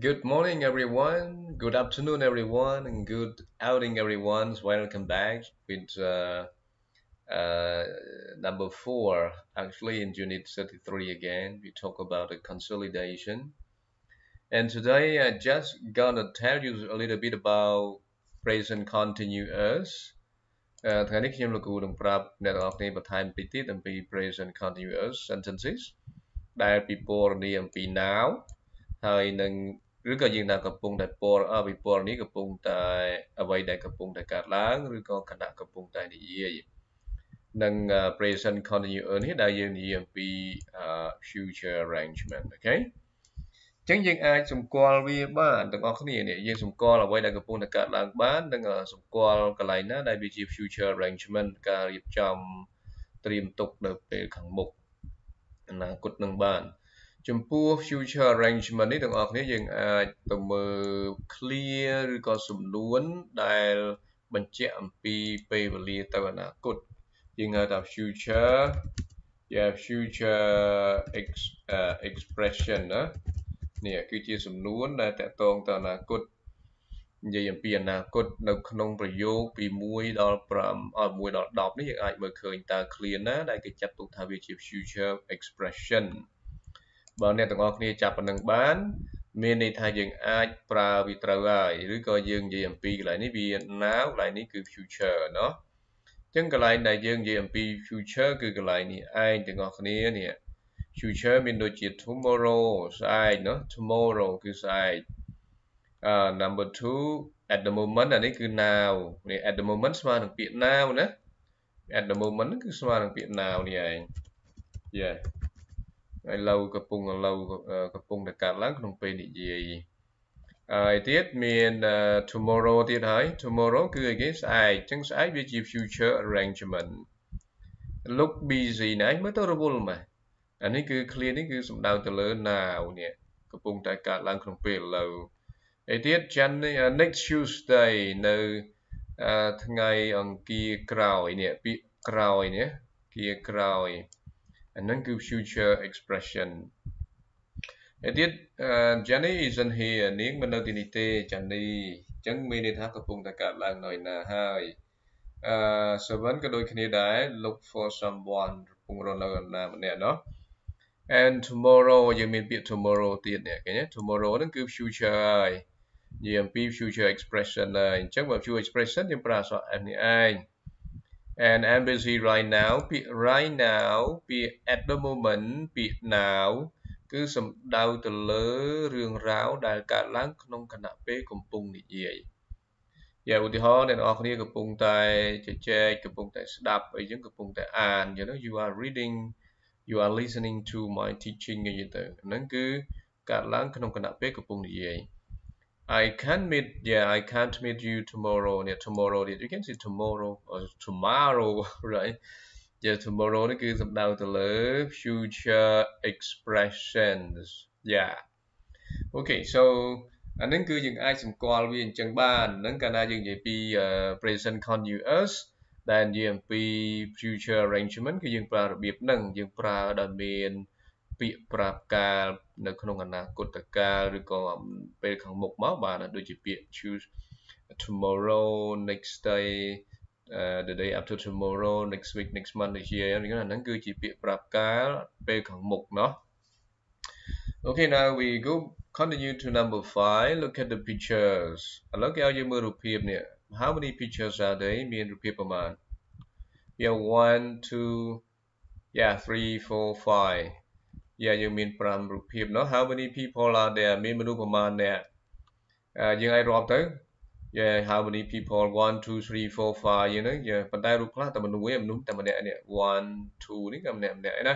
Good morning, everyone. Good afternoon, everyone, and good outing, everyone. Welcome back with uh, uh, number four. Actually, in Unit 33 again, we talk about the consolidation. And today, I just gonna tell you a little bit about present continuous ថ្ងៃនេះខ្ញុំលោកគ្រូនឹងប្រាប់អ្នកទាំងអស់គ្នាបន្ថែមតិចទៀតអំពី present continuous sentences ដែលពិពណ៌នាអំពី now ហើយនឹង ឬក៏យើង đang កំពុងតែពណ៌វិពណ៌នេះកំពុងតែអ្វីដែលកំពុងតែកើតឡើងឬក៏គណៈកំពុងតែនិយាយនិង present continuous នេះដែលយើងនិយាយអំពី future arrangement អូខេចឹងយើងអាចសម្គាល់វាបានទាំងអស់គ្នានេះយើងសម្គាល់អ្វីដែលកំពុងតែកើតឡើងបាននិងសម្គាល់កន្លែងណាដែលវាជា future arrangement ការរៀបចំត្រៀមទុកនៅពេលខាងមុខអនាគតនឹងបាន ចំពោះ future arrangement នេះទាំងអស់គ្នាយើងអាចទៅមើល clear ឬក៏សំនួនដែលបញ្ជាក់អំពីពេលវេលាទៅអនាគតយើងហៅថា future yeah future ex, uh, expression ណានេះគឺជាសំនួនដែលតកតងទៅអនាគតនិយាយអំពីអនាគតនៅក្នុងប្រយោគពី1ដល់5ឲ្យ1ដល់10នេះយើងអាចមើលឃើញតើ clear ណាដែលគេចាត់ទុកថាវាជា future expression បើអ្នកទាំងអស់គ្នាចាប់ប៉ុណ្ណឹងបានមានន័យថាយើងអាចប្រើវាត្រូវហើយឬក៏យើងនិយាយអំពីកន្លែងនេះវា now កន្លែងនេះគឺ future เนาะអញ្ចឹងកន្លែងដែលយើងនិយាយអំពី future គឺកន្លែងនេះឯងទាំងអស់គ្នានេះ future មានដូចជា tomorrow ស្អែកเนาะ tomorrow គឺស្អែកអឺ number 2 at the moment អានេះគឺ now នេះ at the moment ស្មើនឹងពាក្យ now ណា at the moment គឺស្មើនឹងពាក្យ now នេះឯង yeah ឥឡូវកំពុងឥឡូវកំពុងតែកើតឡើងក្នុងពេលនិយាយហើយទៀតមាន tomorrow ទៀតហើយ tomorrow គឺអីគេស្អែកអញ្ចឹងស្អែកវាជា future arrangement look busy ណាមើលទៅរវល់ម៉េះអានេះគឺ clear នេះគឺសំដៅទៅលើ now នេះកំពុងតែកើតឡើងក្នុងពេលឥឡូវហើយទៀត next Tuesday នៅថ្ងៃអង្គារក្រោយនេះពាក្យក្រោយនេះគៀក្រោយ and then give future expression ហើយទៀត Jenny isn't here នាងមិននៅទីនេះទេ Jenny អញ្ចឹងមានន័យថាកំពុងតែកើតឡើងនៅណាហើយអឺ seven ក៏ដូចគ្នាដែរ look for someone កំពុងរនៅណាម្នាក់ណោះ and tomorrow យើងមានពាក្យ tomorrow ទៀតនេះគេណា tomorrow ហ្នឹងគឺ future ហើយនិយាយអំពី future expression ហើយអញ្ចឹងបើ future expression យើងប្រើអក្សរ f នេះឯង and I'm busy right now ពាក្យ right now ពាក្យ at the moment ពាក្យ now គឺសំដៅទៅលើរឿងរ៉ាវដែលកើតឡើងក្នុងគណៈពេលកំពុងនិយាយយ៉ាឧទាហរណ៍អ្នកនរគ្នាកំពុងតែជជែកកំពុងតែស្ដាប់អីចឹងកំពុងតែអាន you know you are reading you are listening to my teaching អីទៅហ្នឹងគឺកើតឡើងក្នុងគណៈពេលកំពុងនិយាយ I can't meet yeah I can't meet you tomorrow yeah tomorrow you can say tomorrow or tomorrow right yeah tomorrow នេះគឺសំដៅទៅលើ future expressions yeah okay so អានឹងគឺយើងអាចសម្គាល់វាអញ្ចឹងបានហ្នឹងកាលណាយើងនិយាយពី present continuous ដែលនិយាយអំពី future arrangement គឺយើងប្រើរបៀបហ្នឹងយើងប្រើដោយមានពាក្យប្រាប់កាល នៅក្នុងអនាគតកាលឬក៏ពេលខាងមុខមកបាទដូចជាពាក្យ choose tomorrow next day uh, the day after tomorrow next week next month next year ហ្នឹងគឺជាពាក្យប្រាប់កាលពេលខាងមុខเนาะ Okay now we go continue to number 5 look at the pictures ឥឡូវគេឲ្យយើងមើលរូបភាពនេះ how many pictures are there មានរូបភាពប្រមាណ yeah 1 2 yeah 3 4 5 យ៉ាយើងមាន5រូបភាពនោះ how many people are there មានមនុស្សប្រមាណអ្នកយើងអាចរាប់ទៅ yeah how many people 1 2 3 4 5យើងហ្នឹងយើងប៉ុន្តែរូបខ្លះតែមនុស្សឯងមនុស្សតែម្នាក់នេះ1 2នេះក៏ម្នាក់ម្នាក់ឯណា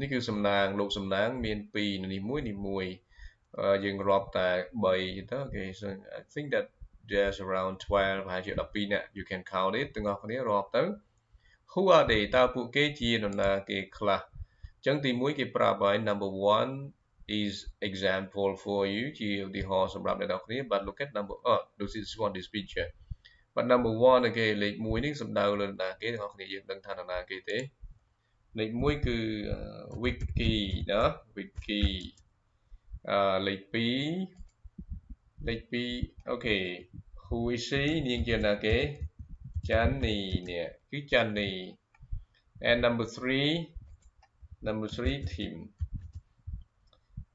នេះគឺសំណាងលោកសំណាង មាន2នេះមួយនេះមួយយើងរាប់តែ3ទៅ okay so i think that there's around 12ប្រហែលជា12នាក់ you can count it ទាំងអស់គ្នារាប់ទៅ who are they តើពួកគេជានរណាគេខ្លះ ចឹងទី1គេប្រាប់ហើយ number 1 is example for you ជាឧទាហរណ៍សម្រាប់អ្នកនរគ្នា but look at number oh this is one this picture but number 1គេលេខ1នេះសំដៅលើណាគេអ្នកនរគ្នាយើងដឹងថាណាគេទេលេខ1គឺ wiki ណា wiki អឺលេខ2លេខ2អូខេ who is she នាងជាណាគេ Johnny នេះគឺ Johnny and number 3 number 3 Tim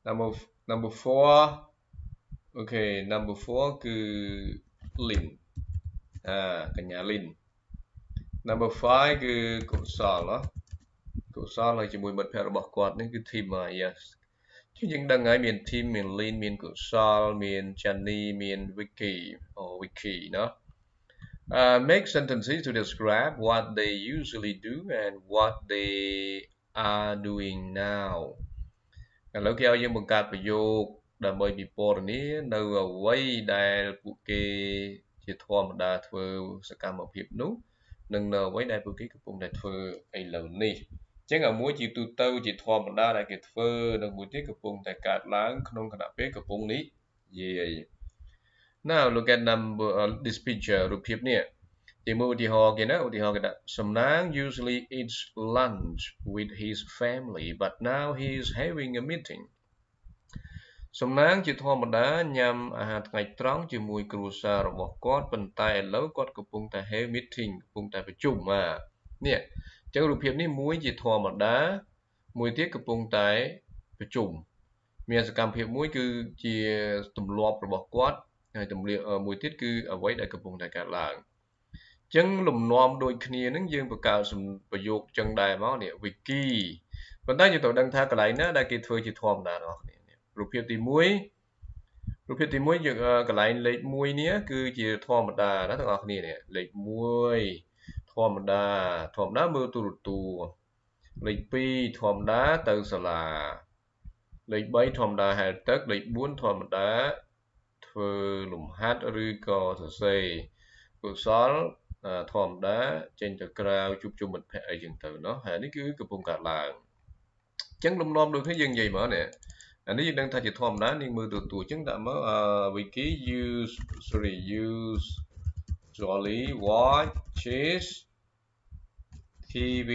number number 4អូខេ number 4គឺ Lin អាកញ្ញា Lin number 5គឺកុសលណាកុសលហើយជាមួយមិត្តភ័ក្តិរបស់គាត់នេះគឺ Tim yes ជាយើងដឹងហើយមាន Tim មាន Lin មានកុសលមាន Jenny មាន Vicky អូ Vicky ណា Uh, make sentences to describe what they usually do and what they are doing now ឥឡូវគេឲ្យយើងបង្កើតប្រយោគដើម្បីពិពណ៌នានៅអ្វីដែលពួកគេជាធម្មតាធ្វើសកម្មភាពនោះនិងនៅអ្វីដែលពួកគេកំពុងតែធ្វើឥឡូវនេះអញ្ចឹងអាមួយជាទូទៅជាធម្មតាដែលគេធ្វើនិងមួយទៀតកំពុងតែកើតឡើងក្នុងគណៈពេលកំពុងនេះយាយ Now look at number uh, this picture រូបភាពនេះ ជាមួយឧទាហរណ៍គេណាឧទាហរណ៍គេថាសំណាង usually eats lunch with his family but now he is having a meeting សំណាងជាធម្មតាញ៉ាំអាហារថ្ងៃត្រង់ជាមួយគ្រួសាររបស់គាត់ប៉ុន្តែឥឡូវគាត់កំពុងតែ have meeting កំពុងតែប្រជុំបាទនេះអញ្ចឹងរូបភាពនេះមួយជាធម្មតាមួយទៀតកំពុងតែប្រជុំមានសកម្មភាពមួយគឺជាទម្លាប់របស់គាត់ហើយទម្លាប់មួយទៀតគឺអ្វីដែលកំពុងតែកើតឡើងអញ្ចឹងលំនាំដូចគ្នានឹងយើងបង្កើតប្រយោគចឹងដែរមកនេះ wiki ប៉ុន្តែយើងត្រូវដឹងថាកន្លែងណាដែលគេធ្វើជាធម្មតារបស់គ្នារូបភាពទី1រូបភាពទី1យើងកន្លែងលេខ1នេះគឺជាធម្មតាណាទាំងអស់គ្នានេះលេខ1ធម្មតាធម្មតាមើលទូរទស្សន៍លេខ2ធម្មតាទៅសាលាលេខ3ធម្មតាហែលទឹកលេខ4ធម្មតាធ្វើលំហាត់ឬក៏សរសេរកុសល ធម្មតាចេញទៅក្រៅជួបជុំមិត្តភ័ក្តិអីចឹងទៅเนาะហើយនេះគឺកំពុងកើតឡើងអញ្ចឹងលំនាំដូចគ្នាយើងនិយាយមកនេះអានេះយើងដឹងថាជាធម្មតានាងមើលទូទួអញ្ចឹងដាក់មក wiki use sorry use Jolly watches TV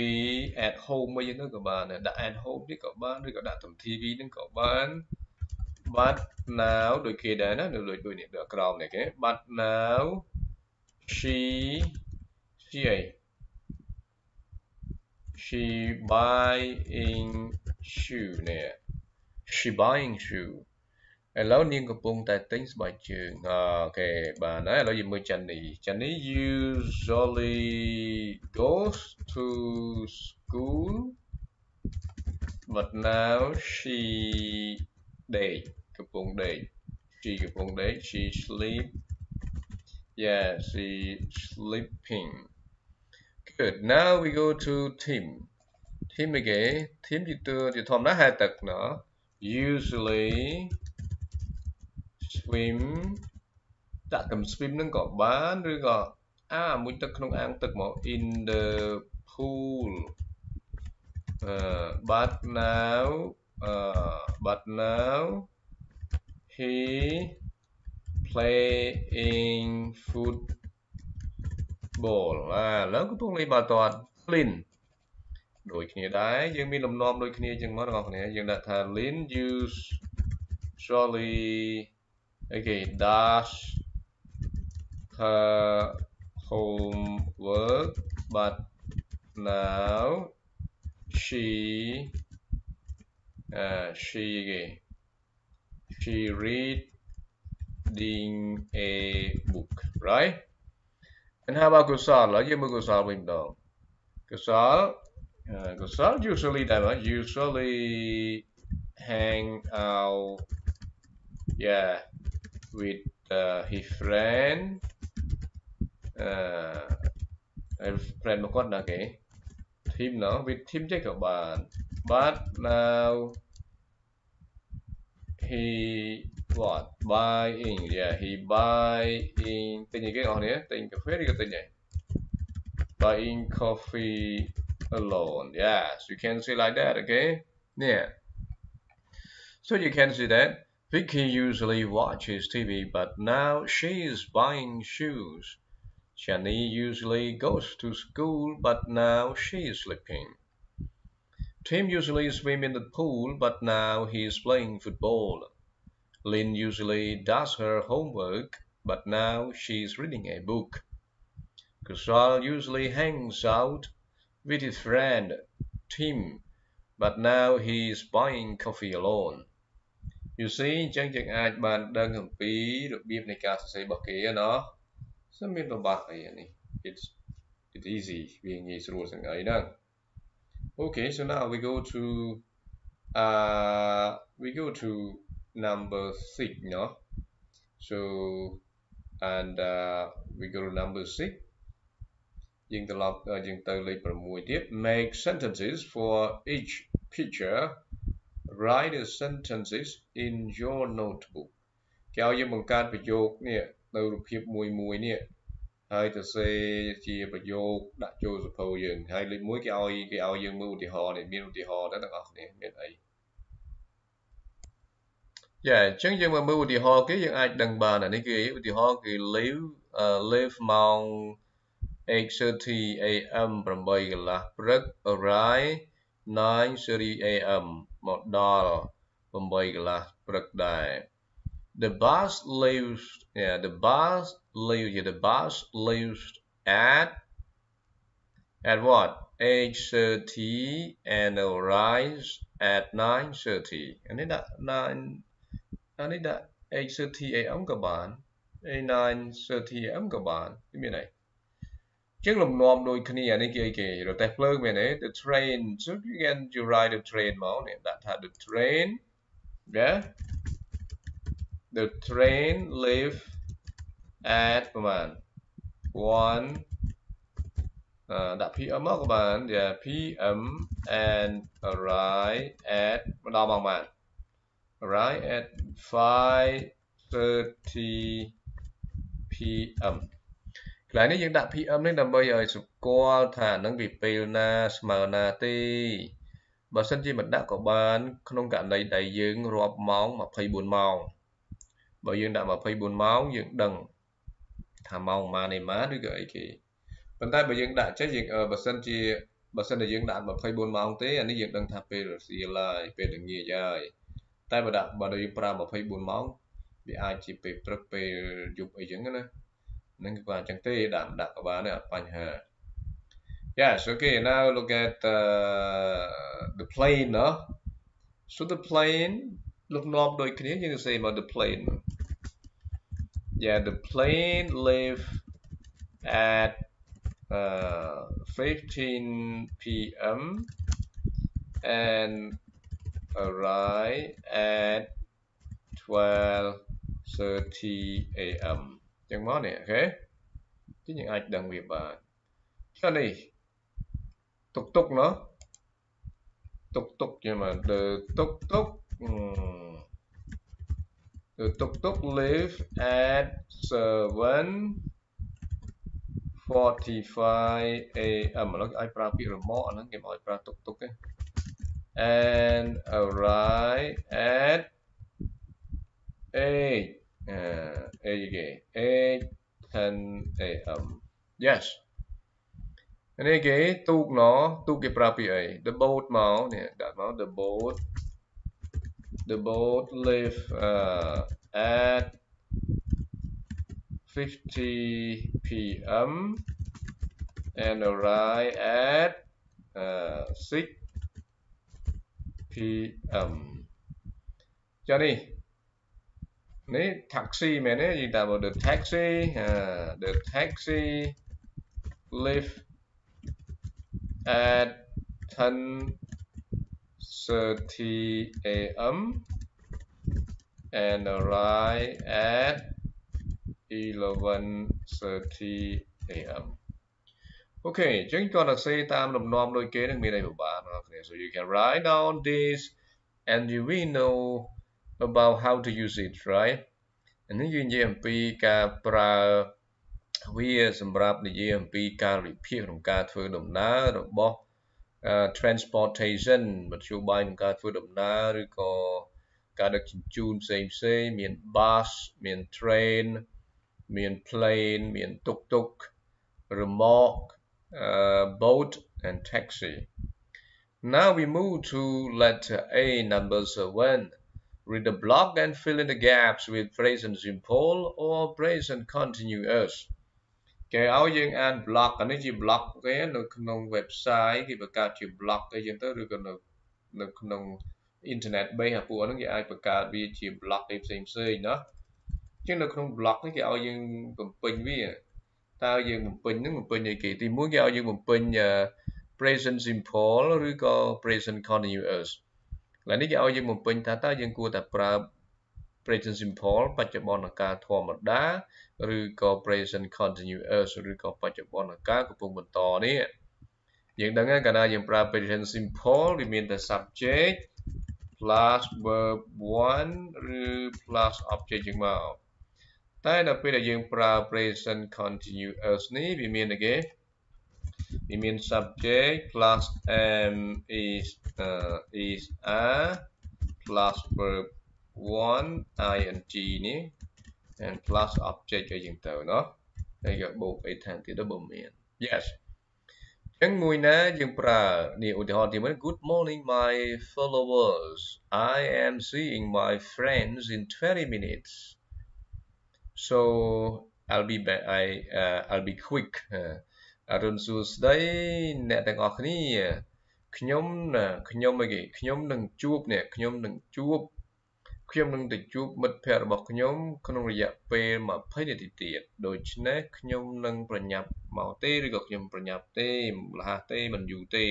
at home អីហ្នឹងក៏បានដែរដាក់ at home នេះក៏បានឬក៏ដាក់តាម TV ហ្នឹងក៏បាន but now ដូចគេដែរណាដូចដូចនេះដូចក្រោមនេះគេ but now she she អី she buying shoe នេះ she buying shoe ឥឡូវនាងកំពុងតែទិញស្បែកជើងអូខេបានហើយឥឡូវយើងមើលចាន់នេះចាន់នេះ usually goes to school but now she day កំពុងដេក she កំពុងដេក she sleep Yeah, she's sleeping. Good. Now we go to Tim. Team again. Tim thì từ thì thom nó hai tật nữa. Usually swim. Đã cầm swim nâng có bán rồi gọ. À, mũi tật không ăn tật mà in the pool. Uh, but now, uh, but now he playing football អាឥឡូវកំពុងលេងបាល់ទាត់ clean ដូចគ្នាដែរយើងមានលំនាំដូចគ្នាចឹងមកបងប្អូនយើងដាក់ថា Lin use surely okay dash her homework but now she uh, she again she reading a book, right? And how about Gosal? Are you Gosal window? Gosal, uh, Gosal usually that usually hang out, yeah, with uh, his friend. Uh, friend một con okay. cái team nó with team Jacob but now he what buying yeah he buying tên gì cái ngọn này tên cà phê đi cái tên buying coffee alone. Yes, you can see like that, okay? Yeah. So you can see that Vicky usually watches TV, but now she is buying shoes. Shani usually goes to school, but now she is sleeping. Tim usually swims in the pool, but now he is playing football. Lynn usually does her homework, but now she's reading a book. Kushal usually hangs out with his friend Tim, but now he's buying coffee alone. You see អញ្ចឹងយើងអាចបានដឹងអំពីរបៀបនៃការសរសេររបស់គេណោះសមានបបាក់អីនេះ it's it's easy វាងាយស្រួលសឹងអីហ្នឹង Okay so now we go to uh we go to number 6 no so and uh we go to number 6យើងត្រឡប់យើងទៅលេខ6ទៀត make sentences for each picture write the sentences in your notebook គេឲ្យយើងបង្កើតប្រយោគនេះនៅរូបភាពមួយមួយនេះហើយទៅសេជាប្រយោគដាក់ចូលសភៅយើងហើយលេខ1គេឲ្យគេឲ្យយើងមើលឧទាហរណ៍នេះមានឧទាហរណ៍ដែរទាំងអស់គ្នាមានអី យ៉ាអញ្ចឹងយើងមកមើលឧទាហរណ៍គេយើងអាចដឹងបានអានេះគេឧទាហរណ៍គេ live uh, live ម៉ោង 8:30 am 8កន្លះព្រឹក arrive 9:30 am មកដល់8កន្លះព្រឹកដែរ The bus leaves yeah the bus leaves yeah, the bus leaves at at what 8:30 and arrives at 9:30អានេះដាក់9 anida a sơ thi a ấm cả bản a nine sơ thi a ấm cả bản cái miệng này chắc lầm nom đôi khi này này kia kia rồi tay plug miệng này the train so you can you ride the train máu này đã thà the train yeah the train leave at ประมาณ one ดับ PM มากกว่ามันเดี๋ยว PM and arrive at มันดาวบางมัน arrive at 5:30 PM កន្លែងនេះយើងដាក់ PM នេះដើម្បីឲ្យស្គាល់ថានឹងវាពេលណាស្មើណាទេបើសិនជាមិនដាក់ក៏បាន ក្នុងករណីដែលយើងរាប់ម៉ោង24ម៉ោងបើយើងដាក់24ម៉ោងយើងដឹងថាម៉ោងប៉ុន្មានឯម៉ាឬក៏អីគេប៉ុន្តែបើយើងដាក់ចេះយើងបើសិនជាបើសិនជាយើងដាក់24ម៉ោងទេអានេះយើងដឹងថាពេលរសៀលហើយពេលល្ងាចហើយ តែបើដាក់បើយើងប្រើ24ម៉ោងវាអាចជាពេលព្រឹកពេលយប់អីចឹងណានឹងក៏អញ្ចឹងទេដាក់ដាក់ក៏បានដែរអត់បញ្ហា Yes okay now look at uh, the plane ណោះ so the plane លោកនាំដូចគ្នាយើងនិយាយមក the plane yeah the plane leave at uh, 15 p.m. and arrive at 12:30 a.m. Chẳng món này, ok? Chứ những ai đang việc bà. Cho này, tục tục nó, tục tục nhưng mà the tục tục um, the tục tục live at 7:45 45 a.m. nó ai pra bị remote nó cái mọi pra tục tục ấy. and arrive at 8 uh, again 8 10 am yes នេះគេទូកណទូកគេប្រើពីអី the boat មកនេះដាក់មក the boat the boat live uh, at 50 p.m. and arrive at uh, 6 PM. Cho đi. Taxi mẹ đấy the taxi, uh, the taxi leave at 10:30 a.m. and arrive at 11:30 a.m. អូខេអញ្ចឹងគាត់សរសេរតាមលំនាំដូចគេនឹងមានអីពិបាកបងប្អូន so you can write down this and you will know about how to use it right អានេះយើងនិយាយអំពីការប្រើវាសម្រាប់និយាយអំពីការវិភាគក្នុងការធ្វើដំណើររបស់ transportation មធ្យោបាយក្នុងការធ្វើដំណើរឬក៏ការដឹកជញ្ជូនផ្សេងផ្សេងមាន bus មាន train មាន plane មានតុកតុក remorque uh, boat and taxi now we move to letter A number 7 read the block and fill in the gaps with present simple or present continuous គេឲ្យយើងអាន block អានេះជា block គេនៅក្នុង website គេបង្កើតជា block អីចឹងទៅឬក៏នៅនៅក្នុង internet base អាពួកហ្នឹងគេអាចបង្កើតវាជា block អីផ្សេងផ្សេងណាជាងនៅក្នុង block នេះគេឲ្យយើងបំពេញវា តើយើងបំពេញហ្នឹងបំពេញអីគេទីមួយគេឲ្យយើងបំពេញ present simple ឬក៏ present continuous ឥឡូវនេះគេឲ្យយើងបំពេញថាតើយើងគួរតែប្រើ present simple បច្ចុប្បន្នកាលធម្មតាឬក៏ present continuous ឬក៏បច្ចុប្បន្នកាលកំពុងបន្តនេះយើងដឹងហើយកាលណាយើងប្រើ present simple វាមានតែ subject plus verb 1ឬ plus object ជាងមក តែនៅពេលដែលយើងប្រើ present continuous នេះវាមានអីគេវាមាន subject plus am is uh, is a. Plus verb 1 ing នេះ and plus object អីចឹងទៅណោះហើយក៏បូកអីថែមទៀតទៅបើមាន yes. ចឹងមួយណាយើងប្រើនេះឧទាហរណ៍ទីមួយ Good morning my followers I am seeing my friends in 20 minutes. So I'll be back I uh, I'll be quick អរុនសួស្ដីអ្នកទាំងអស់គ្នាខ្ញុំខ្ញុំអីគេខ្ញុំនឹងជួបអ្នកខ្ញុំនឹងជួបខ្ញុំនឹងទៅជួបមិត្តភ័ក្តិរបស់ខ្ញុំក្នុងរយៈពេល20នាទីទៀតដូច្នេះខ្ញុំនឹងប្រញាប់មកទេឬក៏ខ្ញុំប្រញាប់ទេលះទេមិនយូរទេ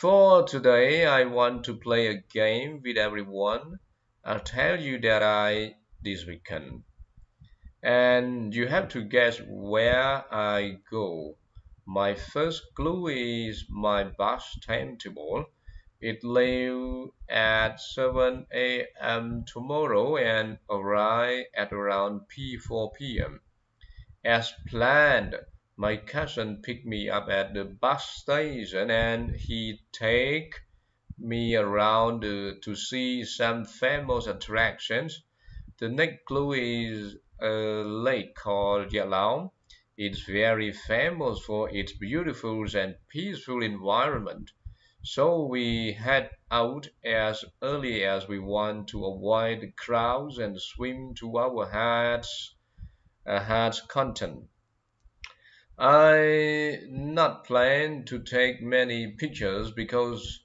For today I want to play a game with everyone I'll tell you that I this weekend and you have to guess where I go my first clue is my bus timetable It leave at 7 a.m. tomorrow and arrive at around p4 p.m. As planned, my cousin picked me up at the bus station and he take me around uh, to see some famous attractions. The next clue is a lake called Yalao. It's very famous for its beautiful and peaceful environment. So we head out as early as we want to avoid the crowds and swim to our heart's, uh, heart's content. I not plan to take many pictures because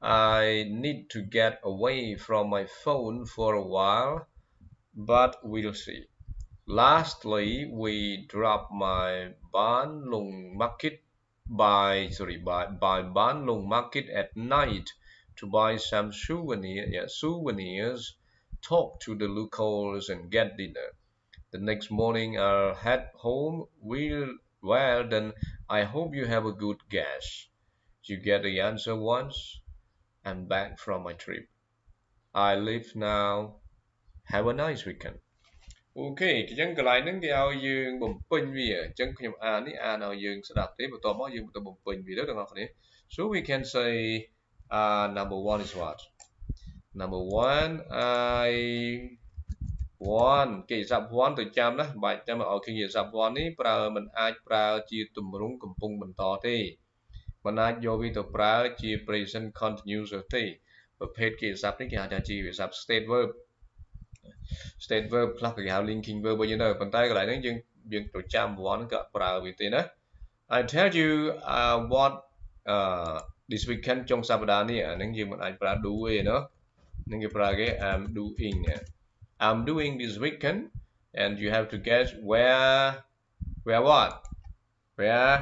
I need to get away from my phone for a while, but we'll see. Lastly, we drop my Ban Lung market by sorry by by Banlong Market at night to buy some souvenir yeah, souvenirs, talk to the locals and get dinner. The next morning I'll head home. We'll, well then I hope you have a good guess. You get the answer once. I'm back from my trip. I leave now. Have a nice weekend. អូខេអញ្ចឹងកន្លែងហ្នឹងគេឲ្យយើងបំពេញវាអញ្ចឹងខ្ញុំអាននេះអានឲ្យយើងស្ដាប់ទេបន្ទាប់មកយើងបន្តបំពេញវាទៅបងប្អូន So we can say uh number 1 is what number 1 I one គេសាប់ one ទៅចាំណាបាច់ចាំឲ្យគេនិយាយសាប់ one នេះប្រើមិនអាចប្រើជាទម្រង់កំពុងបន្តទេមិនអាចយកវាទៅប្រើជា present continuous ទេប្រភេទគេសាប់នេះគេហៅថាជាវាសាប់ state verb state verb ខ្លះគេហៅ linking verb វិញទៅប៉ុន្តែកន្លែងហ្នឹងយើងយើងទៅចាំប្រវត្តិក៏ប្រើវាទេណា I tell you uh, what uh, this weekend ចុងសប្តាហ៍នេះអាហ្នឹងយើងមិនអាចប្រើ do ទេណានឹងគេប្រើគេ I'm doing I'm doing this weekend and you have to guess where where what where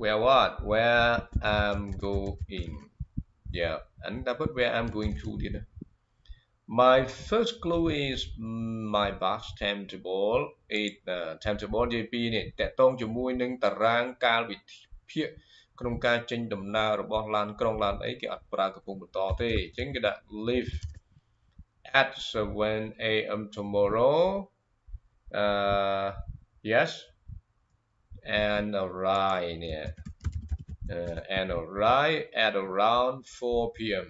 where what where I'm going yeah អានឹងតែពិត where I'm going to ទៀតណា My first clue is my bus timetable 8 timetable និយាយពីនេះតកតងជាមួយនឹងតារាងកាលវិភាគក្នុងការចេញដំណើររបស់ឡានក្រុងឡានអីគេអត់ប្រើកំពុងបន្តទេអញ្ចឹងគេដាក់ leave at 7 am tomorrow uh yes and arrive នេះ uh, and arrive at around 4 pm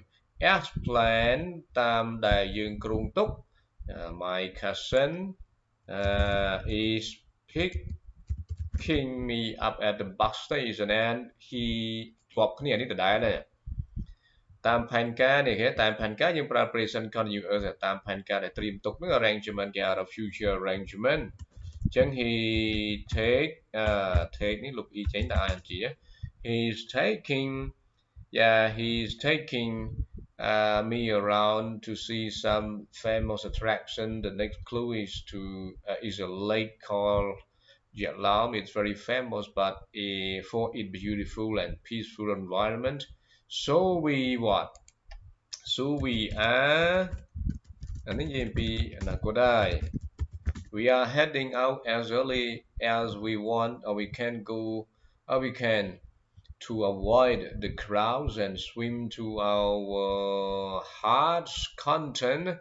as planned តាមដែលយើងគ្រោងទុក my cousin uh, is picking me up at the bus station and he ធ្លាប់គ្នានេះដដែលដែរ តាមផែនការនេះគេតាមផែនការយើងប្រើ present continuous តាមផែនការដែលត្រៀមទុកហ្នឹង arrangement គេហៅ future arrangement អញ្ចឹង he take អឺ take នេះលុប e ចេញដល់ ing he's taking yeah he's taking uh, me around to see some famous attraction. The next clue is to uh, is a lake called Jet It's very famous, but uh, for its beautiful and peaceful environment. So we what? So we are an EMP Nakodai. We are heading out as early as we want, or we can go, or we can to avoid the crowds and swim to our heart's content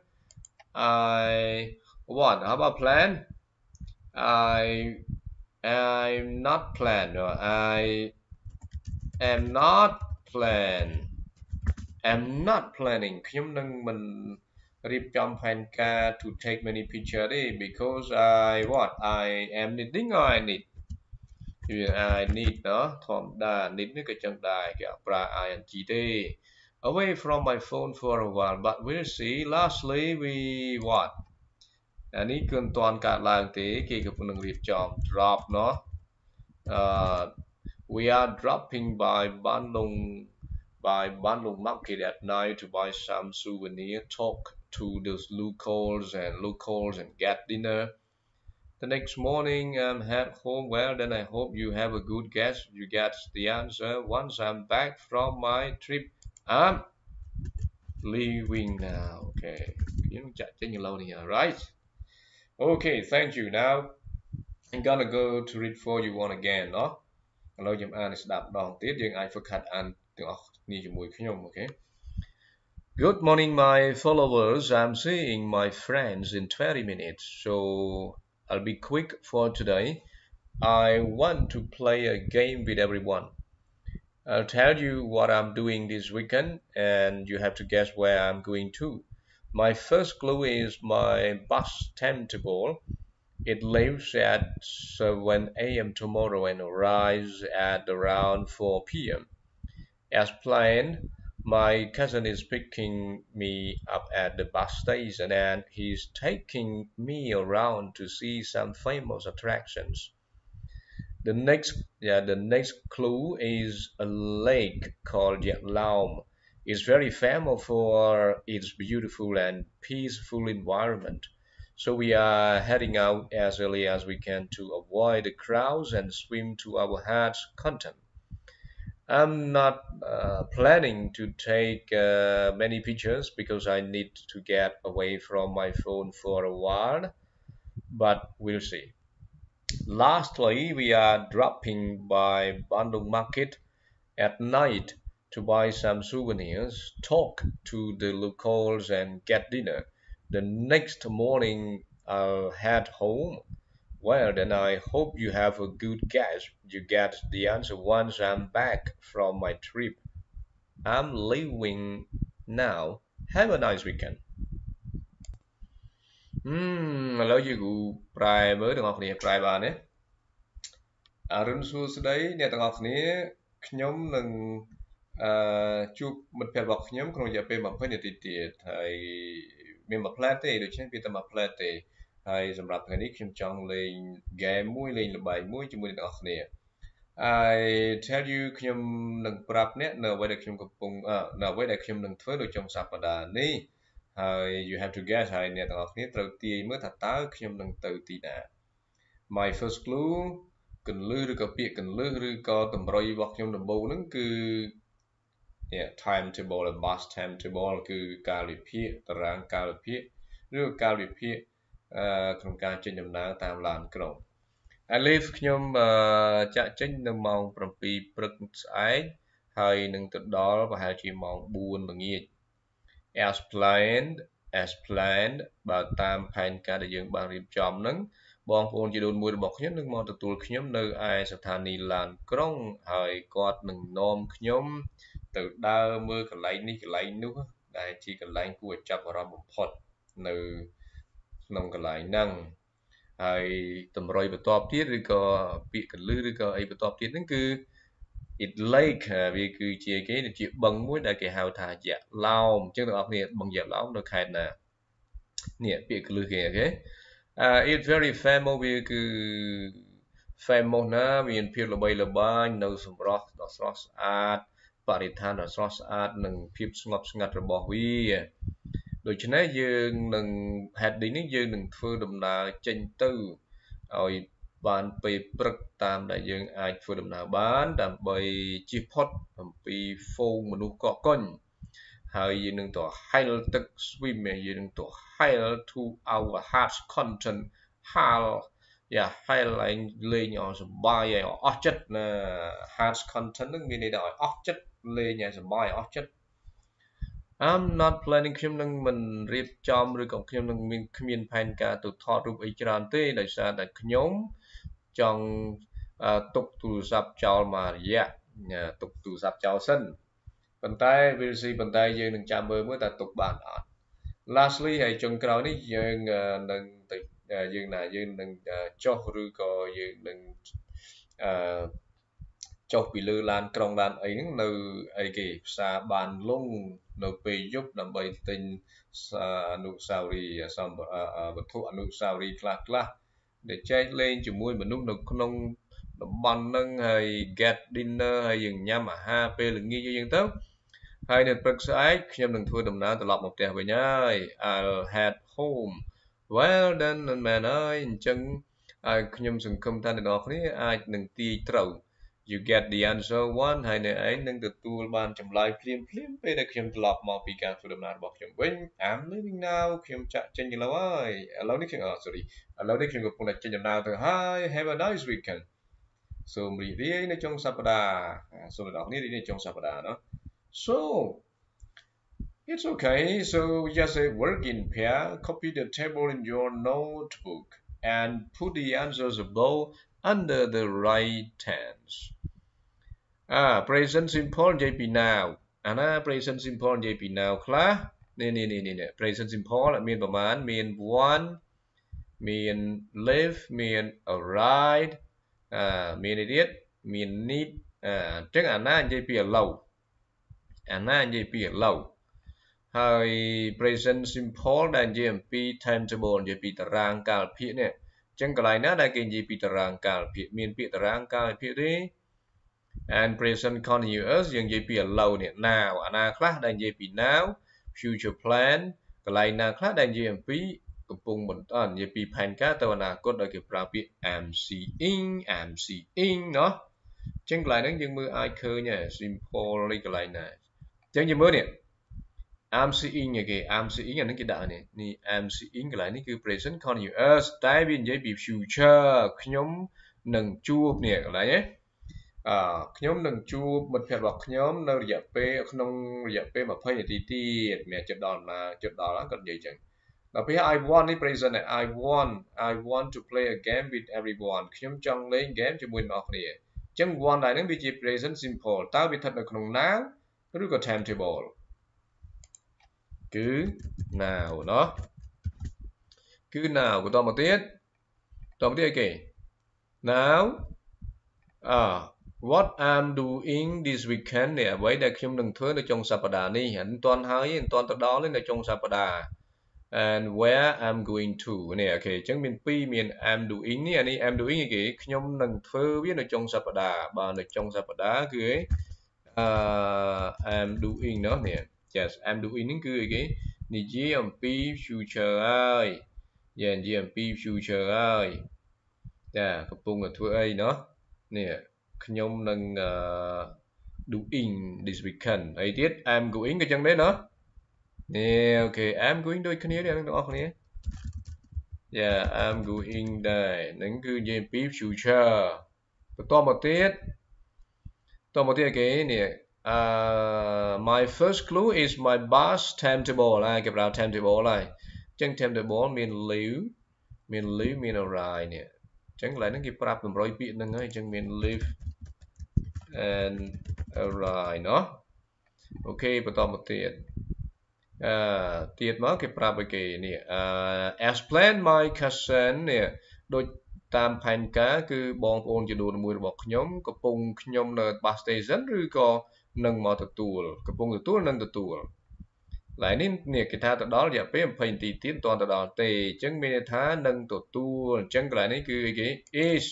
I what how about plan I I'm not plan or I am not plan am not planning ខ្ញុំនឹងមិនរៀបចំផែនការ to take many picture ទេ because I what I am needing or I need វា I need ណាធម្មតា need នេះក៏ចឹងដែរគេប្រើ ing ទេ away from my phone for a while but we'll see lastly we what អានេះគឺមិនទាន់កើតឡើងទេគេកំពុងនឹងរៀបចំ drop ណោះអឺ we are dropping by Bandung by Bandung market at night to buy some souvenir talk to the locals and locals and get dinner The next morning I'm head home. Well, then I hope you have a good guess. You get the answer once I'm back from my trip. I'm leaving now. Okay. Right. Okay, thank you. Now I'm gonna go to read for you one again เนาะឥឡូវខ្ញុំអានស្ដាប់ដងទៀតយើងអាច ฝึกหัดអានទាំងអស់គ្នាជាមួយខ្ញុំ okay Good morning, my followers. I'm seeing my friends in 20 minutes, so I'll be quick for today. I want to play a game with everyone. I'll tell you what I'm doing this weekend, and you have to guess where I'm going to. My first clue is my bus timetable. It leaves at 7 a.m. tomorrow and arrives at around 4 p.m. As planned, my cousin is picking me up at the bus station and he's taking me around to see some famous attractions. The next, yeah, the next clue is a lake called Yatlaum. It's very famous for its beautiful and peaceful environment. So we are heading out as early as we can to avoid the crowds and swim to our heart's content. I'm not uh, planning to take uh, many pictures because I need to get away from my phone for a while, but we'll see. Lastly, we are dropping by Bandung Market at night to buy some souvenirs, talk to the locals and get dinner. The next morning I'll head home well, then I hope you have a good guess. You get the answer once I'm back from my trip. I'm leaving now. Have a nice weekend. អឺឥឡូវយើងគូប្រែមើលទាំងអស់គ្នាប្រែបានទេអរុនសួស្តីអ្នកទាំងអស់គ្នាខ្ញុំនឹងអឺជួបមិត្តភ័ក្តិរបស់ខ្ញុំក្នុងរយៈពេល20នាទីទៀតហើយមានមួយផ្លែទេដូច្នេះវាតែមួយផ្លែទេ ហើយសម្រាប់ថ្ងៃនេះខ្ញុំចង់លេង game មួយលេងល្បែងមួយជាមួយអ្នកនរគ្នា I tell you ខ្ញុំនឹងប្រាប់អ្នកនៅអ្វីដែលខ្ញុំកំពុងនៅអ្វីដែលខ្ញុំនឹងធ្វើនៅចុងសប្តាហ៍នេះហើយ you have to guess ហើយអ្នកទាំងអស់គ្នាត្រូវទាយមើលថាតើខ្ញុំនឹងទៅទីណា My first clue កន្លឹះឬក៏ពាក្យកន្លឹះឬក៏តម្រុយរបស់ខ្ញុំដំបូងហ្នឹងគឺ yeah timetable bus timetable គឺកាលវិភាគតារាងកាលវិភាគឬកាលវិភាគ ក្នុងការចេញដំណើរតាមឡានក្រុង I leave ខ្ញុំចាក់ចេញនៅម៉ោង7ព្រឹកស្អែកហើយនឹងទៅដល់ប្រហែលជាម៉ោង4ល្ងាច as planned as planned បើតាមផែនការដែលយើងបានរៀបចំហ្នឹងបងប្អូនជីដូនមួយរបស់ខ្ញុំនឹងមកទទួលខ្ញុំនៅឯស្ថានីយ៍ឡានក្រុងហើយគាត់នឹងនាំខ្ញុំទៅដើរមើលកន្លែងនេះកន្លែងនោះដែលជាកន្លែងគួរឲ្យចាប់អារម្មណ៍បំផុតនៅ ក្នុងកន្លែងហ្នឹងហើយតម្រុយបន្ទាប់ទៀតឬក៏ពាក្យកលឹះឬក៏អីបន្ទាប់ទៀតហ្នឹងគឺ it lake វាគឺជាគេជាបឹងមួយដែលគេហៅថាយៈឡោមអញ្ចឹងបងប្អូនបឹងយៈឡោមនៅខេត្តណានេះពាក្យគ្រឹះគេអូខេ uh it very famous វាគឺ famous ណាមានភាពល្បីល្បាញនៅសម្រស់ដ៏ស្រស់ស្អាតបរិស្ថានដ៏ស្រស់ស្អាតនិងភាពស្ងប់ស្ងាត់របស់វា ដូច្នេះយើងនឹងហេតុនេះយើងនឹងធ្វើដំណើរចេញទៅឲ្យបានពេលព្រឹកតាមដែលយើងអាចធ្វើដំណើរបានដើម្បីជៀសផុតអំពីហ្វូងមនុស្សកកកុញហើយយើងនឹងទៅហែលទឹក swim យើងនឹងទៅហែល to our heart content ហាលយ៉ាហែលឯងលេងឲ្យសប្បាយឲ្យអស់ចិត្តណា heart content នឹងមានន័យថាឲ្យអស់ចិត្តលេងឲ្យសប្បាយអស់ចិត្ត I'm not planning ខ្ញុំនឹងមិនរៀបចំឬក៏ខ្ញុំនឹងមានគ្មានផែនការទៅថតរូបអីច្រើនទេដោយសារតែខ្ញុំចង់ទុកទូរស័ព្ទចោលមួយរយៈទុកទូរស័ព្ទចោលសិនប៉ុន្តែ we'll see ប៉ុន្តែយើងនឹងចាំមើលមើលតើទុកបានអត់ lastly ហើយចុងក្រោយនេះយើងនឹងទៅយើងណាយើងនឹងចុះឬក៏យើងនឹងអឺ ចុះពីលើឡានក្រុងឡានអីហ្នឹងនៅអីគេផ្សារបានលងនៅពេលយប់ដើម្បីទិញអនុស្សាវរីយ៍សម្វត្ថុអនុស្សាវរីយ៍ខ្លះខ្លះដែលចែកលេងជាមួយមនុស្សនៅក្នុងតំបន់ហ្នឹងហើយ get dinner ហើយយើងញ៉ាំអាហារពេលល្ងាចយើងទៅហើយនៅព្រឹកស្អែកខ្ញុំនឹងធ្វើដំណើរត្រឡប់មកផ្ទះវិញហើយ I'll head home well done មែនហើយអញ្ចឹងហើយខ្ញុំសង្ឃឹមថាអ្នកនរគ្នាអាចនឹងទាយត្រូវ you get the answer one ហើយអ្នកឯងនឹងទទួលបានចម្លើយភ្លាមភ្លាមពេលដែលខ្ញុំត្រឡប់មកពីការធ្វើដំណើររបស់ខ្ញុំវិញ I'm leaving now ខ្ញុំចាក់ចេញឥឡូវហើយឥឡូវនេះខ្ញុំអ sorry ឥឡូវនេះខ្ញុំកំពុងតែចេញដំណើរទៅហើយ have a nice weekend សូមរីករាយនៅចុងសប្តាហ៍សូមអ្នកនរគ្នារីករាយនៅចុងសប្តាហ៍ណា so it's okay so just say work in pair copy the table in your notebook and put the answers above under the right tense អា present simple និយាយពី now អាណា present simple និយាយពី now ខ្លះនេះនេះនេះនេះ present simple មានប្រមាណមាន one មាន live មាន arrive អាមានទៀតមាន need អញ្ចឹងអាណានិយាយពីឥឡូវអាណានិយាយពីឥឡូវហើយ present simple ដែលនិយាយអំពី timetable និយាយពីតារាងកាលភាគនេះអញ្ចឹងកន្លែងណាដែលគេនិយាយពីតារាងកាលភាគមានពាក្យតារាងកាលភាគទេ and present continuous យើងនិយាយពីឥឡូវនេះ now អាណាខ្លះដែលនិយាយពី now future plan កន្លែងណាខ្លះដែលនិយាយអំពីកំពុងបន្តនិយាយពីផែនការទៅអនាគតដែលគេប្រើពាក្យ I'm seeing I'm seeing ណោះអញ្ចឹងកន្លែងហ្នឹងយើងមើលអាចឃើញ simple នេះកន្លែងណាអញ្ចឹងយើងមើលនេះ I'm seeing គេ I'm seeing អានេះគេដាក់នេះនេះ I'm seeing កន្លែងនេះគឺ present continuous តែវានិយាយពី future ខ្ញុំនឹងជួបនេះកន្លែងហ្នឹង អឺខ្ញុំនឹងជួបមិត្តភ័ក្តិរបស់ខ្ញុំនៅរយៈពេលក្នុងរយៈពេល20នាទីទៀតមានចិត្តដល់ណាចិត្តដល់គាត់និយាយចឹងដល់ពេល I want នេះ present I want I want to play a game with everyone ខ្ញុំចង់លេង game ជាមួយអ្នកគ្នាអញ្ចឹង want ដែរនឹងវាជា present simple តើវាស្ថិតនៅក្នុង now ឬក៏ timetable គឺ now เนาะគឺ now បន្តមកទៀតតមកទៀតអីគេ now អឺ what I'm doing this weekend នេះអ្វីដែលខ្ញុំនឹងធ្វើនៅចុងសប្តាហ៍នេះអត់ទាន់ហើយអត់ទាន់ទៅដល់ទេនៅចុងសប្តាហ៍ and where I'm going to នេះអូខេអញ្ចឹងមាន2មាន I'm doing នេះអានេះ I'm doing គេខ្ញុំនឹងធ្វើវានៅចុងសប្តាហ៍បើនៅចុងសប្តាហ៍គឺអឺ I'm doing នោះនេះ yes I'm doing នេះគឺអីគេនិយាយអំពី future ហើយនិយាយអំពី future ហើយចាកំពុងតែធ្វើអីណោះនេះ ខ្ញុំនឹង doing this weekend អីទៀត I'm going ក៏ចឹងដែរណានេះអូខេ I'm going ដូចគ្នានេះអ្នកទាំងអស់គ្នា Yeah I'm going ដែរនឹងគឺនិយាយពី future បន្តមកទៀតតមកទៀតគេនេះ uh my first clue is my bus timetable ហើយគេប្រើ timetable ហើយចឹង timetable មាន leave មាន leave មាន arrive នេះចឹងកន្លែងហ្នឹងគេប្រាប់តម្រុយពាក្យហ្នឹងហើយចឹងមាន leave and arrive เนาะអូខេបន្តមកទៀតអឺទៀតមកគេប្រាប់ឲ្យគេនេះអឺ explain my cousin នេះដូច តាមផែនការគឺបងប្អូនចំនួនមួយរបស់ខ្ញុំកំពុងខ្ញុំនៅ bus station ឬក៏នឹងមកទទួលកំពុងទទួលនឹងទទួលកន្លែងនេះនេះគេថាទៅដល់រយៈពេល20នាទីទៀតមិនទាន់ទៅដល់ទេអញ្ចឹងមានន័យថានឹងទទួលអញ្ចឹងកន្លែងនេះគឺអីគេ is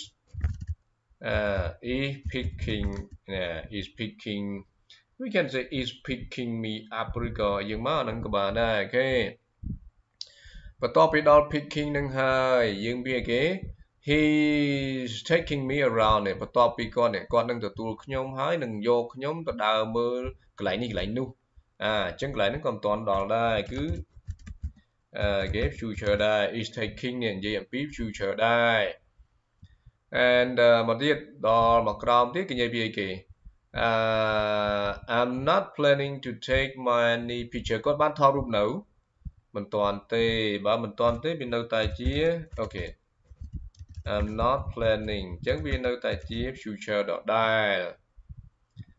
uh is picking uh, is picking we can say is picking me up ឬក៏យើងមកហ្នឹងក៏បានដែរអូខេបន្ទាប់ពីដល់ picking នឹងហើយយើងមានគេ he's taking me around នេះបន្ទាប់ពីគាត់នេះគាត់នឹងទទួលខ្ញុំហើយនឹងយកខ្ញុំទៅដើរមើលកន្លែងនេះកន្លែងនោះអាអញ្ចឹងកន្លែងហ្នឹងក៏មិនទាន់ដល់ដែរគឺអឺគេ future ដែរ is taking នេះនិយាយអំពី future ដែរ and មកទៀតដល់មកក្រោមទៀតគេនិយាយពីអីគេ uh I'm not planning to take my picture គាត់បានថតរូបនៅមិនទាន់ទេបើមិនទាន់ទេវានៅតែជាអូខេ I'm not planning អញ្ចឹងវានៅតែជា future ដដែល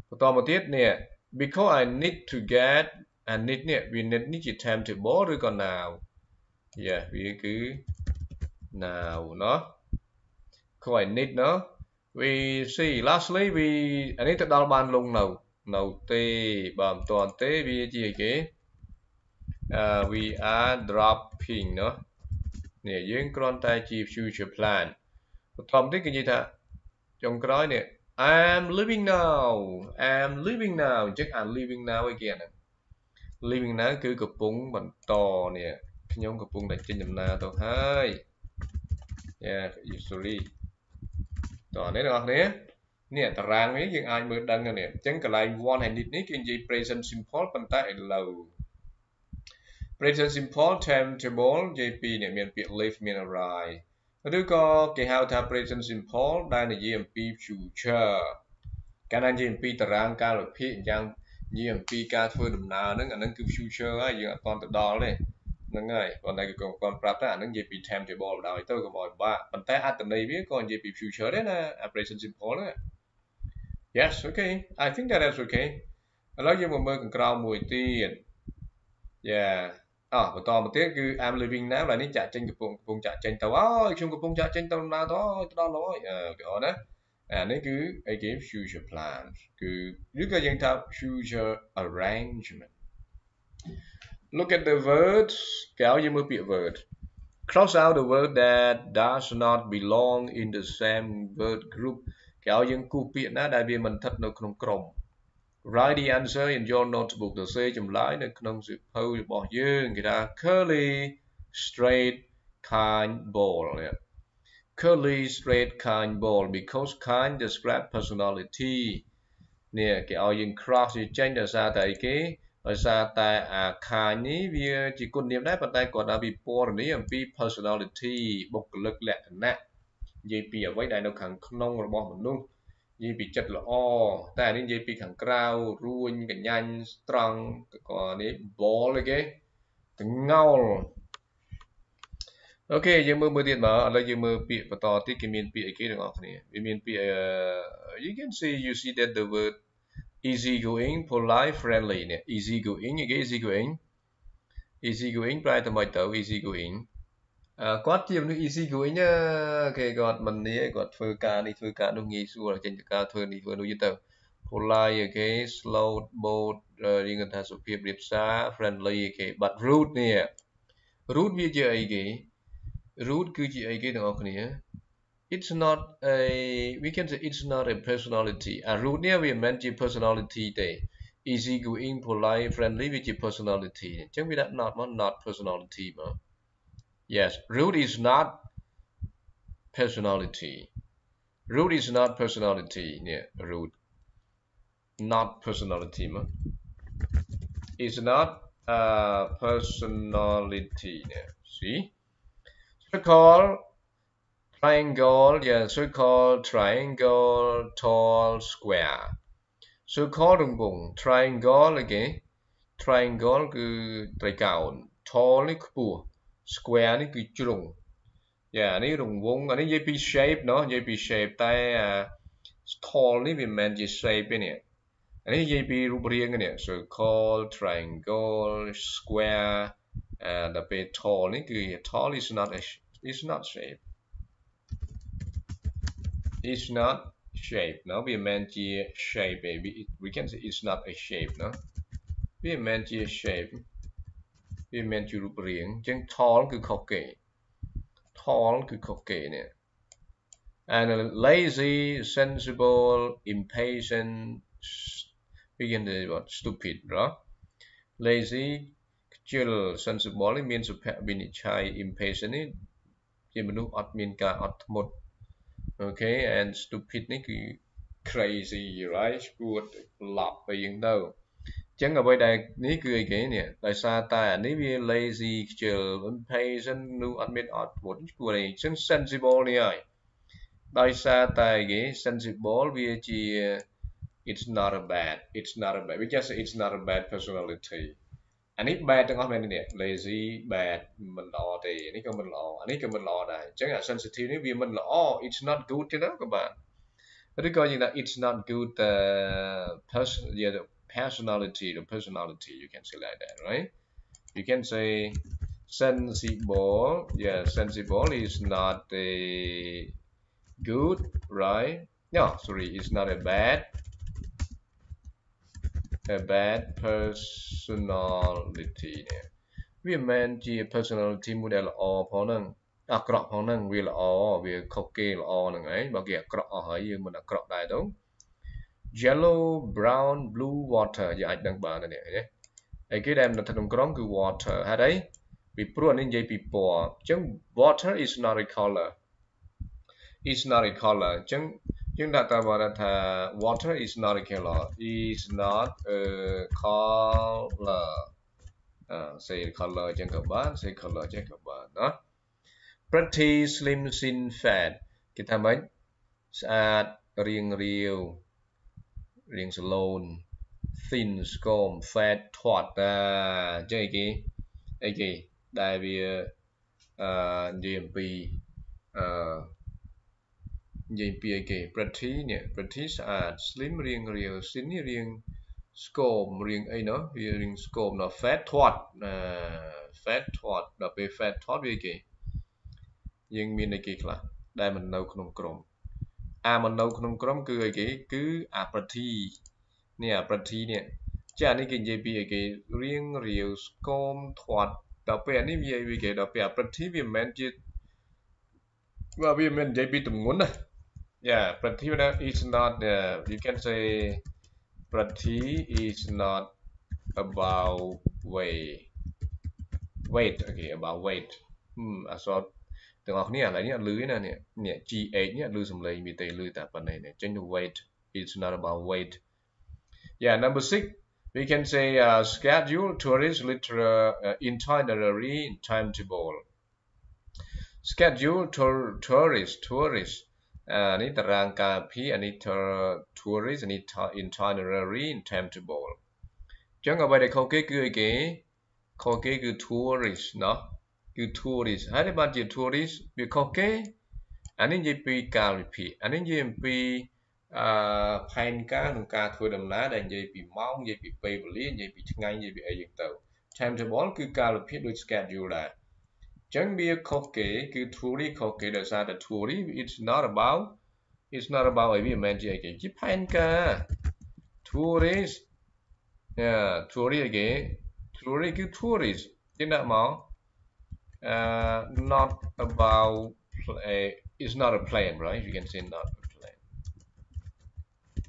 បន្តមកទៀតនេះ because I need to get I need នេះវា need នេះជា timetable ឬក៏ now yeah វាគឺ now เนาะ coinit ណា we see lastly we អានេះទៅដល់បានលងនៅនៅទេបើមិនតាន់ទេវាជាអីគេអឺ we are dropping ណានេះយើងគ្រាន់តែជា future plan បឋមនេះគេនិយាយថាចុងក្រោយនេះ I'm living now I'm living now អញ្ចឹង I'm living now ឯគេអាហ្នឹង living now គឺកំពុងបន្តនេះខ្ញុំកំពុងតែចេញដំណើរទៅហើយ Yeah usually តោះនេះបងប្អូននេះតារាងនេះយើងអាចមើលដឹងនេះអញ្ចឹងកន្លែង one handed នេះគឺនិយាយ present simple ប៉ុន្តែឥឡូវ present simple timetable និយាយពីនេះមានពាក្យ live មាន arrive ឬក៏គេហៅថា present simple ដែលនិយាយអំពី future កាលណានិយាយអំពីតារាងកាលវិភាគយ៉ាងនិយាយអំពីការធ្វើដំណើរហ្នឹងអាហ្នឹងគឺ future ហើយយើងអត់ទាន់ទៅដល់ទេ ហ្នឹងហើយគាត់តែគាត់ប្រាប់ថាអាហ្នឹងនិយាយពី timetable បណ្ដោយទៅកុំឲ្យបាក់ប៉ុន្តែអត្ថន័យវាក៏និយាយពី future ដែរណា present simple ហ្នឹង Yes okay I think that is okay ឥឡូវយើងមកមើលខាងក្រោមមួយទៀត Yeah អោះបន្តមកទៀតគឺ I'm living now ឡើយនេះចាក់ចេញកំពុងកំពុងចាក់ចេញទៅអើយខ្ញុំកំពុងចាក់ចេញទៅដំណើរទៅអើយទៅដល់ហើយអឺគេអត់ណាអានេះគឺអីគេ future plans គឺឬក៏យើងថា future arrangement look at the words គេឲ្យយើងមើលពាក្យ word cross out the word that does not belong in the same word group គេឲ្យយើងគូសពាក្យណាដែលវាមិនស្ថិតនៅក្នុងក្រុម write the answer in your notebook ទៅសេចម្លើយនៅក្នុងសៀវភៅរបស់យើងគេថា curly straight kind ball curly straight kind ball because kind describe personality នេះគេឲ្យយើង cross វាចេញដោយសារតែអីគេ ដោយសារតែអាខាញនេះវាជាគុណនាមដែរប៉ុន្តែគាត់ដល់ពីពណ៌នេះអំពី personality បុគ្គលិកលក្ខណៈនិយាយពីអ្វីដែលនៅខាងក្នុងរបស់មនុស្សនិយាយពីចិត្តល្អតែនេះនិយាយពីខាងក្រៅរួញកញ្ញាញ់ត្រង់ក៏នេះ ball អីគេតងោលអូខេយើងមើលមើលទៀតមកឥឡូវយើងមើលពាក្យបន្តទៀតគេមានពាក្យអីគេទាំងអស់គ្នាវាមានពាក្យ you can see you see that the word easy going polite friendly នេះ easy going អីគេ easy going easy going ប្រែទៅមកទៅ easy going គាត់ជាមនុស្ស easy going គេគាត់មិននេះគាត់ធ្វើការនេះធ្វើការនោះងាយស្រួលចេញទៅការធ្វើនេះធ្វើនោះយទៅ polite គេ slow boat រៀងថាសុភាពរៀបសារ friendly គេ but rude នេះ rude វាជាអីគេ rude គឺជាអីគេទាំងអស់គ្នា it's not a we can say it's not a personality. A Runia we mention personality day. Easy going, polite, friendly with your personality. Chẳng vì that not one, not personality mà. Yes, root is not personality. Root is not personality. Yeah, root. Not personality mà. It's not a personality. Yeah. See? So call triangle, yeah, circle, triangle, tall, square. circle은 공, triangle again. triangle 그 대가운, square. 크부, square는 그 주롱. 야, 아니 롱봉, 아니 예비 shape 너, 예비 shape 따에 아, uh, tall이 비 맨지 shape이네. 아니 예비 So-called triangle, square, and a bit tall. 그 tall is not a, is not shape it's not shape no? We meant the shape we, we can say it's not a shape no? We meant the shape. We meant to look tall could cocky tall could cocky and lazy sensible impatient we can say what? Stupid bro. Lazy chill sensible means a pet impatient it you know admin got okay and stupid crazy right good lặp but you know chẳng ở bên đây ní cười cái nè tại sao ta ní lazy chờ vẫn pay dân nu admin art một của này chân sensible này ơi? Tại sao ta cái sensible vì chỉ uh, it's not a bad it's not a bad we just it's not a bad personality. អានេះ bad ទាំងអស់មែនទេ lazy bad មិនល្អទេនេះក៏មិនល្អអានេះក៏មិនល្អដែរអញ្ចឹងអា sensitive នេះវាមិនល្អ it's not good ទេណាក៏បានឬក៏យើងថា it's not good uh, person yeah the personality the personality you can say like that right you can say sensible yeah sensible is not a good right no sorry it's not a bad A bad personality នេះវាមិនមែនជា personality មួយដែលល្អផងហ្នឹងអាក្រក់ផងហ្នឹងវាល្អវាខុសគេល្អហ្នឹងឯងបើគេអាក្រក់អស់ហើយយើងមិនអាក្រក់ដែរទៅ yellow brown blue water យើងអាចដឹងបាននេះណាហើយគេដែលនៅក្នុងក្រុមគឺ water ហេតុអីពីព្រោះនេះនិយាយពីពណ៌អញ្ចឹង water is not a color is not a color អញ្ចឹង យើងដាក់តាមថា water is not a color is not a color អឺ say color អញ្ចឹងក៏បាន say color អញ្ចឹងក៏បានណា pretty slim thin fat គេថាម៉េចស្អាតរៀងរាវរៀងស្លូន thin ស្គម fat ធាត់អាអញ្ចឹងអីគេអីគេដែលវាអឺនិយាយអំពីអឺ និយាយពីអីគេ pretty នេះ pretty ស្អាត slim រៀងរាវ thin នេះរៀងស្គមរៀងអីណោះវារៀងស្គមណោះ fat ធាត់អឺ fat ធាត់ដល់ពេល fat ធាត់វាគេយើងមានអីគេខ្លះដែលមិននៅក្នុងក្រុមអាមិននៅក្នុងក្រុមគឺអីគេគឺអាប្រធីនេះអាប្រធីនេះចានេះគេនិយាយពីអីគេរៀងរាវស្គមធាត់ដល់ពេលអានេះវាអីគេដល់ពេលអាប្រធីវាមិនមែនជាវាវាមិននិយាយពីទម្ងន់ណា yeah prati is not uh, you can say prati is not about weight weight okay about weight អសតទាំងអស់គ្នាឥឡូវនេះអត់លឺទេណានេះនេះ GH នេះអត់លឺសំឡេងវាទេលឺតែប៉ុណ្ណេះនេះចេញទៅ weight it's not about weight yeah number 6 we can say uh, schedule tourist literal uh, itinerary timetable schedule tour tourist tourist អានេះតារាងការភីអានេះ tourist អានេះ itinerary timetable អញ្ចឹងអ្វីដែលខុសគេគឺអីគេខុសគេគឺ tourist เนาะគឺ tourist ហើយដែលបានជា tourist វាខុសគេអានេះនិយាយពីកាលវិភាគអានេះនិយាយអំពីអឺផែនការក្នុងការធ្វើដំណើរដែលនិយាយពីម៉ោងនិយាយពីពេលវេលានិយាយពីថ្ងៃនិយាយពីអីយ៉ាងទៅ timetable គឺកាលវិភាគដូច schedule ដែរ 장비의 걷기, 그 둘이 걷기를 사다 둘이 it's not about it's not about a 의미 왠지에게 기파니까 둘이 예, 둘이에게 둘이 그 둘이 된다 뭐 uh, not about play it's not a plan, right? You can say not a plan.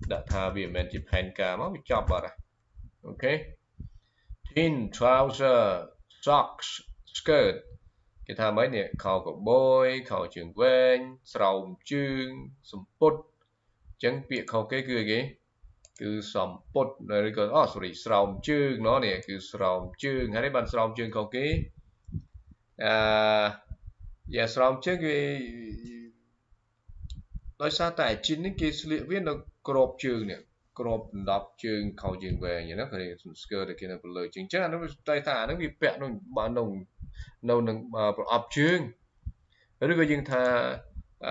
That tha vì mình chỉ panica mà bị chọc vào okay? Jean trouser socks skirt. គេថាម៉េចនេះខោកបយខោជើងវែងស្រោមជើងសំពត់អញ្ចឹងពាក្យខុសគេគឺអីគេគឺសំពត់ឬក៏អូ sorry ស្រោមជើងណោះនេះគឺស្រោមជើងហើយបានស្រោមជើងខុសគេអឺយ៉ាស្រោមជើងគេដោយសារតែជីននេះគេស្លៀកវានៅក្របជើងនេះក្របដណ្ដប់ជើងខោជើងវែងហ្នឹងណាគេស្កើតែគេនៅលើជើងអញ្ចឹងអានោះតែថាអានោះវាពាក់នៅបាន នៅនៅនឹងប្រអប់ជើងឬក៏យើងថា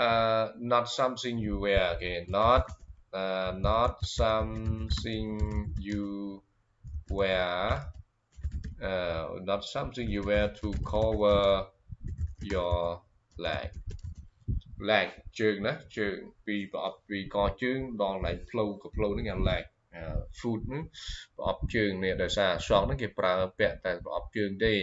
uh, not something you wear again not uh, not something you wear uh, not something you wear to cover your leg leg ជើងណាជើងពីប្រអប់ពីកជើងដល់ដៃផ្លូវក៏ផ្លូវហ្នឹងគេ leg foot ហ្នឹងប្រអប់ជើងនេះដោយសារ shock ហ្នឹងគេប្រើពាក់តែប្រអប់ជើងទេ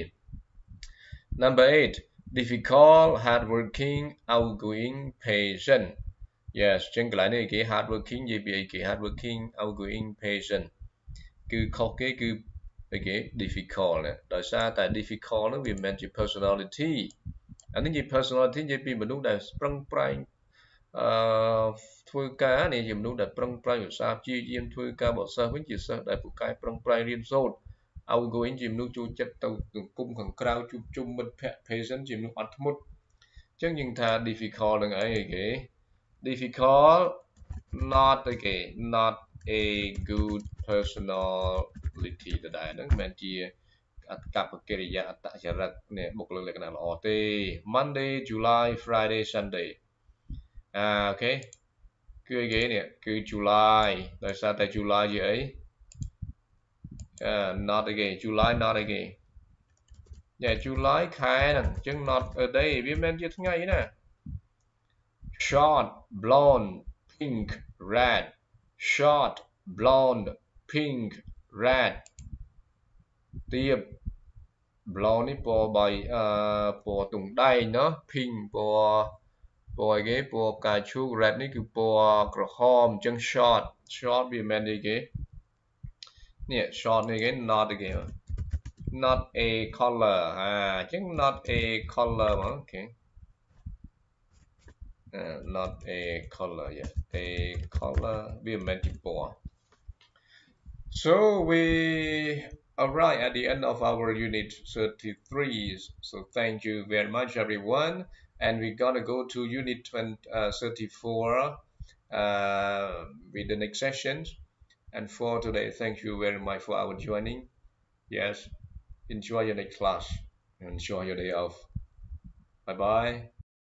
Number 8 difficult hard working outgoing patient yes ចឹងកន្លែងនេះគេ hard working និយាយពីអីគេ hard working outgoing patient គឺខុសគេគឺអីគេ difficult ដោយសារតែ difficult ហ្នឹងវាមិនមែនជា personality អានេះជា personality និយាយពីមនុស្សដែលប្រឹងប្រែងអឺធ្វើការនេះជាមនុស្សដែលប្រឹងប្រែងឧស្សាហ៍ព្យាយាមធ្វើការបកសិស្សវិញជាសិស្សដែលពូកែប្រឹងប្រែងរៀនសូត្រ outgoing ជាមនុស្សចូលចិត្តទៅសង្គមខាងក្រៅជួបជុំមិត្តភ័ក្តិ patient ជាមនុស្សអត់ធ្មត់អញ្ចឹងយើងថា difficult នឹងអីគេ difficult not អីគេ not a good personality ដដែលហ្នឹងមិនមែនជាអត្តកប្បកិរិយាអត្តចរិតនេះបុគ្គលិកលក្ខណៈល្អទេ Monday July Friday Sunday អាអូខេគឺអីគេនេះគឺ July ដោយសារតែ July ជាអី uh, not again July not again យ៉ា July ខែហ្នឹងអញ្ចឹង not a day វាមិនជាថ្ងៃណា short blonde pink red short blonde pink red ទៀប blonde នេះពណ៌បីអឺពណ៌ទង់ដែងណា pink ពណ៌ពណ៌គេពណ៌ផ្កាឈូក red នេះគឺពណ៌ក្រហមអញ្ចឹង short short វាមិនអីគេ yeah short again not again not a color. I think not a color okay uh, not a color yeah a color we meant before so we arrive at the end of our unit 33 so thank you very much everyone. And we're gonna go to unit 20, uh, 34 uh, with the next session and for today thank you very much for our joining. Yes enjoy your next class and enjoy your day off. Bye bye